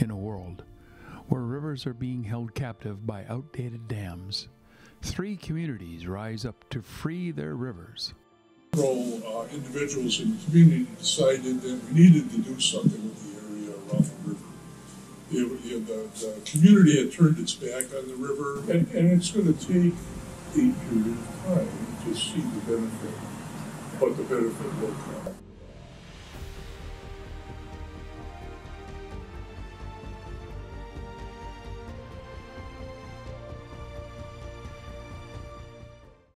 In a world where rivers are being held captive by outdated dams, three communities rise up to free their rivers. Several uh, individuals in the community decided that we needed to do something with the area around the river. It, the, the community had turned its back on the river, and, and it's going to take a period of time to see the benefit, but the benefit will come.